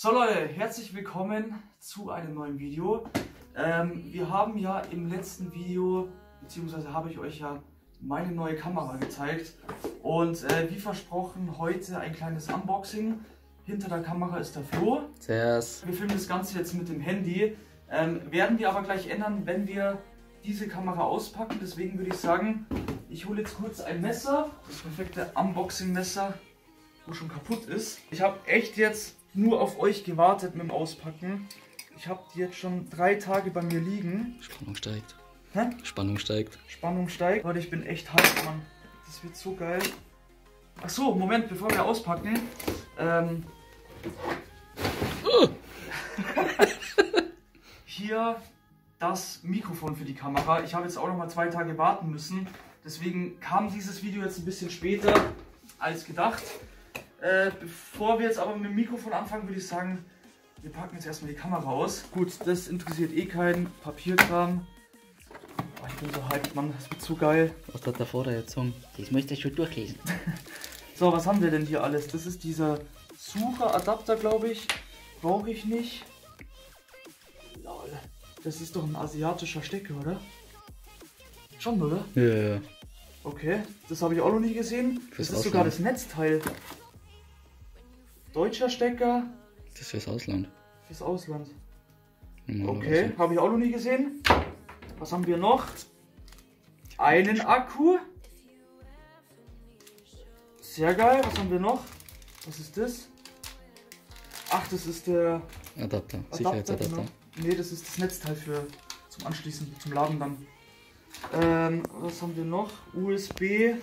So Leute, herzlich willkommen zu einem neuen Video. Ähm, wir haben ja im letzten Video, beziehungsweise habe ich euch ja meine neue Kamera gezeigt. Und äh, wie versprochen, heute ein kleines Unboxing. Hinter der Kamera ist der Flo. Servus. Wir filmen das Ganze jetzt mit dem Handy. Ähm, werden wir aber gleich ändern, wenn wir diese Kamera auspacken. Deswegen würde ich sagen, ich hole jetzt kurz ein Messer. Das perfekte Unboxing-Messer, wo schon kaputt ist. Ich habe echt jetzt nur auf euch gewartet mit dem Auspacken. Ich habe die jetzt schon drei Tage bei mir liegen. Spannung steigt. Hä? Spannung steigt. Spannung steigt. Leute, ich bin echt hyped, Mann. Das wird so geil. Ach so, Moment, bevor wir auspacken. Ähm, Hier das Mikrofon für die Kamera. Ich habe jetzt auch noch mal zwei Tage warten müssen. Deswegen kam dieses Video jetzt ein bisschen später als gedacht. Äh, bevor wir jetzt aber mit dem Mikrofon anfangen, würde ich sagen, wir packen jetzt erstmal die Kamera aus. Gut, das interessiert eh keinen. Papierkram. Oh, ich bin so hyped, Mann. Das wird so geil. Was hat der Vorder jetzt sagen? Das müsst ihr schon durchlesen. So, was haben wir denn hier alles? Das ist dieser Sucher-Adapter, glaube ich. Brauche ich nicht. Lol. Das ist doch ein asiatischer Stecker, oder? Schon, oder? Ja, ja, ja. Okay, das habe ich auch noch nie gesehen. Fürs das ist sogar Ausland. das Netzteil. Deutscher Stecker Das ist fürs Ausland. fürs Ausland. Okay, habe ich auch noch nie gesehen. Was haben wir noch? Einen Akku. Sehr geil. Was haben wir noch? Was ist das? Ach, das ist der Adapter. Adapter. Sicherheitsadapter. Genau. Nee, das ist das Netzteil für zum Anschließen, zum Laden dann. Ähm, was haben wir noch? USB.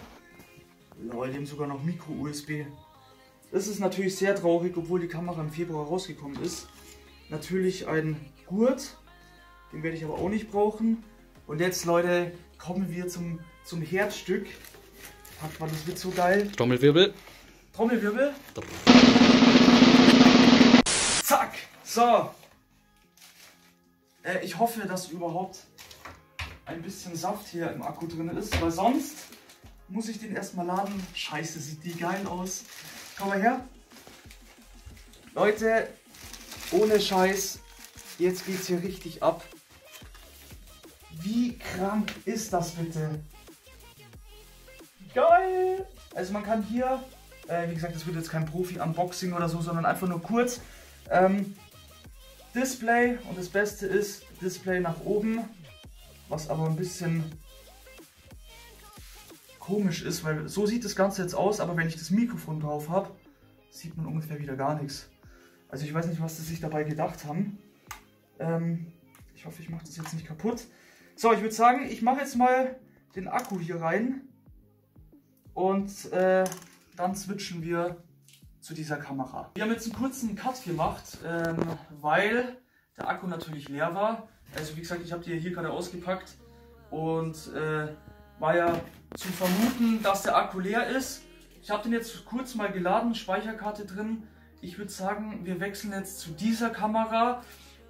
Lol, haben sogar noch Micro-USB. Das ist natürlich sehr traurig, obwohl die Kamera im Februar rausgekommen ist. Natürlich ein Gurt. Den werde ich aber auch nicht brauchen. Und jetzt, Leute, kommen wir zum, zum Herzstück. Fuck, man, das wird so geil. Trommelwirbel. Trommelwirbel. Zack. So. Äh, ich hoffe, dass überhaupt ein bisschen Saft hier im Akku drin ist, weil sonst muss ich den erstmal laden. Scheiße, sieht die geil aus. Komm mal her. Leute, ohne Scheiß, jetzt geht's hier richtig ab. Wie krank ist das bitte? Geil! Also man kann hier, äh, wie gesagt, das wird jetzt kein Profi-Unboxing oder so, sondern einfach nur kurz. Ähm, Display und das Beste ist Display nach oben, was aber ein bisschen komisch ist, weil so sieht das Ganze jetzt aus, aber wenn ich das Mikrofon drauf habe, sieht man ungefähr wieder gar nichts. Also ich weiß nicht, was sie sich dabei gedacht haben. Ähm, ich hoffe, ich mache das jetzt nicht kaputt. So, ich würde sagen, ich mache jetzt mal den Akku hier rein und äh, dann switchen wir zu dieser Kamera. Wir haben jetzt einen kurzen Cut gemacht, ähm, weil der Akku natürlich leer war. Also wie gesagt, ich habe die hier gerade ausgepackt und äh, war ja zu vermuten, dass der Akku leer ist. Ich habe den jetzt kurz mal geladen, Speicherkarte drin. Ich würde sagen, wir wechseln jetzt zu dieser Kamera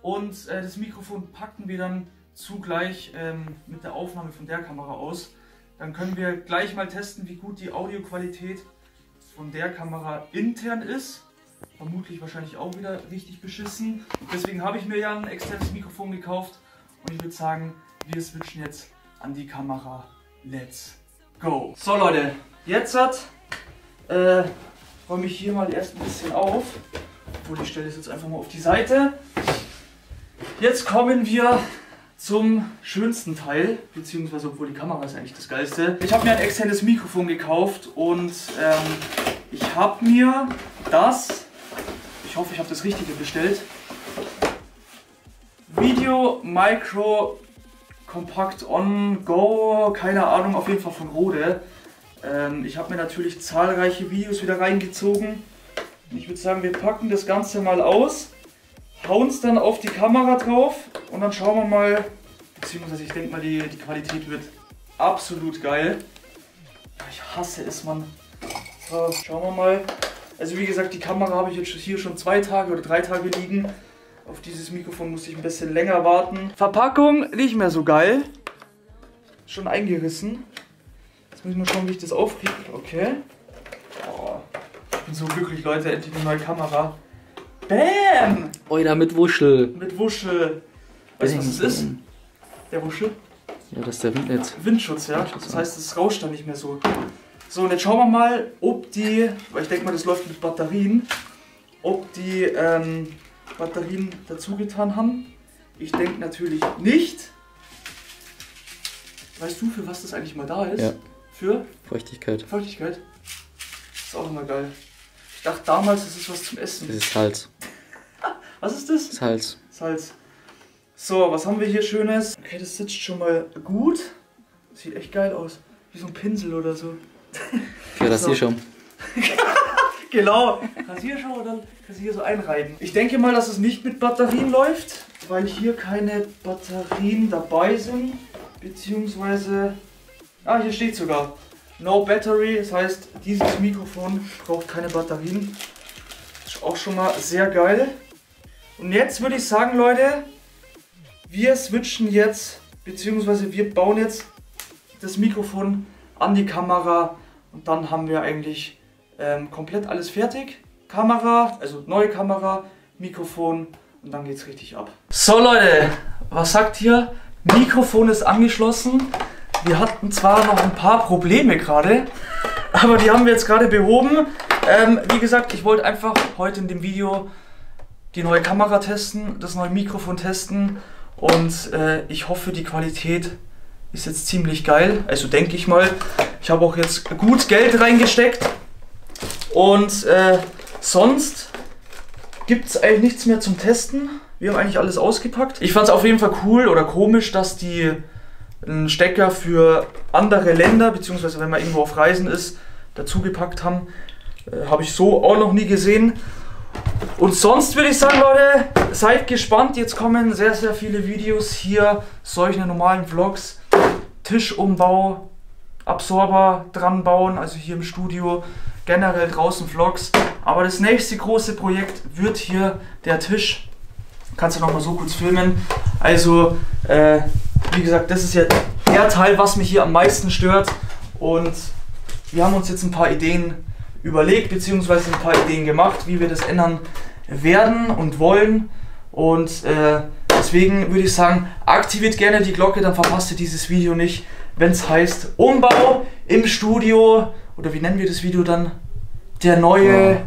und äh, das Mikrofon packen wir dann zugleich ähm, mit der Aufnahme von der Kamera aus. Dann können wir gleich mal testen, wie gut die Audioqualität von der Kamera intern ist. Vermutlich wahrscheinlich auch wieder richtig beschissen. Deswegen habe ich mir ja ein externes Mikrofon gekauft und ich würde sagen, wir switchen jetzt an die Kamera. Let's go. So Leute, jetzt hat äh, räume ich hier mal erst ein bisschen auf. Obwohl ich stelle es jetzt einfach mal auf die Seite. Jetzt kommen wir zum schönsten Teil, beziehungsweise obwohl die Kamera ist eigentlich das geilste. Ich habe mir ein externes Mikrofon gekauft und ähm, ich habe mir das, ich hoffe ich habe das Richtige bestellt, Video Micro Compact On Go, keine Ahnung, auf jeden Fall von Rode. Ähm, ich habe mir natürlich zahlreiche Videos wieder reingezogen. Ich würde sagen, wir packen das Ganze mal aus, hauen es dann auf die Kamera drauf und dann schauen wir mal, beziehungsweise ich denke mal, die, die Qualität wird absolut geil. Ich hasse es, Mann. So, schauen wir mal. Also wie gesagt, die Kamera habe ich jetzt hier schon zwei Tage oder drei Tage liegen. Auf dieses Mikrofon musste ich ein bisschen länger warten. Verpackung nicht mehr so geil. Schon eingerissen. Jetzt muss ich mal schauen, wie ich das aufkriege. Okay. Oh, ich bin so glücklich, Leute. Endlich eine neue Kamera. Bam! Oida mit Wuschel. Mit Wuschel. Weißt du, was das ist? Der Wuschel? Ja, das ist der Windnetz. Windschutz, ja. Windschutz, Das heißt, es rauscht dann nicht mehr so. So, und jetzt schauen wir mal, ob die, weil ich denke mal, das läuft mit Batterien, ob die ähm, Batterien dazu getan haben. Ich denke natürlich nicht. Weißt du, für was das eigentlich mal da ist? Ja. Für Feuchtigkeit. Feuchtigkeit. Ist auch immer geil. Ich dachte damals, das ist was zum Essen. Das ist Salz. Was ist das? Salz. Salz. So, was haben wir hier Schönes? Okay, das sitzt schon mal gut. Sieht echt geil aus. Wie so ein Pinsel oder so. Für das So. hier schon. Genau. Rasierschaum und dann kannst du hier so einreiben. Ich denke mal, dass es nicht mit Batterien läuft, weil hier keine Batterien dabei sind. Beziehungsweise. Ah, hier steht sogar. No battery. Das heißt, dieses Mikrofon braucht keine Batterien. Ist auch schon mal sehr geil. Und jetzt würde ich sagen, Leute, wir switchen jetzt, beziehungsweise wir bauen jetzt das Mikrofon an die Kamera und dann haben wir eigentlich ähm, komplett alles fertig. Kamera, also neue Kamera, Mikrofon und dann geht's richtig ab. So Leute, was sagt ihr? Mikrofon ist angeschlossen. Wir hatten zwar noch ein paar Probleme gerade, aber die haben wir jetzt gerade behoben. Ähm, wie gesagt, ich wollte einfach heute in dem Video die neue Kamera testen, das neue Mikrofon testen und äh, ich hoffe, die Qualität ist jetzt ziemlich geil. Also denke ich mal. Ich habe auch jetzt gut Geld reingesteckt und äh, sonst gibt es eigentlich nichts mehr zum Testen. Wir haben eigentlich alles ausgepackt. Ich fand es auf jeden Fall cool oder komisch, dass die einen Stecker für andere Länder, beziehungsweise wenn man irgendwo auf Reisen ist, dazugepackt haben. Äh, habe ich so auch noch nie gesehen. Und sonst würde ich sagen, Leute, seid gespannt. Jetzt kommen sehr, sehr viele Videos hier, solche normalen Vlogs. Tischumbau, Absorber dran bauen, also hier im Studio, generell draußen Vlogs. Aber das nächste große Projekt wird hier der Tisch. Kannst du noch mal so kurz filmen. Also, äh, wie gesagt, das ist ja der Teil, was mich hier am meisten stört. Und wir haben uns jetzt ein paar Ideen überlegt, beziehungsweise ein paar Ideen gemacht, wie wir das ändern werden und wollen. Und äh, deswegen würde ich sagen, aktiviert gerne die Glocke, dann verpasst ihr dieses Video nicht, wenn es heißt Umbau im Studio. Oder wie nennen wir das Video dann? Der neue Oh.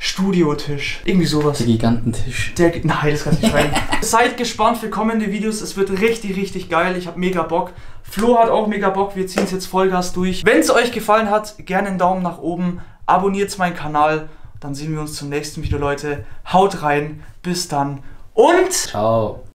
Studiotisch. Irgendwie sowas. Der Gigantentisch. Der, nein, das kannst du nicht rein. Seid gespannt für kommende Videos. Es wird richtig, richtig geil. Ich habe mega Bock. Flo hat auch mega Bock. Wir ziehen es jetzt Vollgas durch. Wenn es euch gefallen hat, gerne einen Daumen nach oben. Abonniert meinen Kanal. Dann sehen wir uns zum nächsten Video, Leute. Haut rein. Bis dann. Und Ciao.